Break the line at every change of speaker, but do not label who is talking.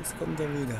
Jetzt kommt er wieder.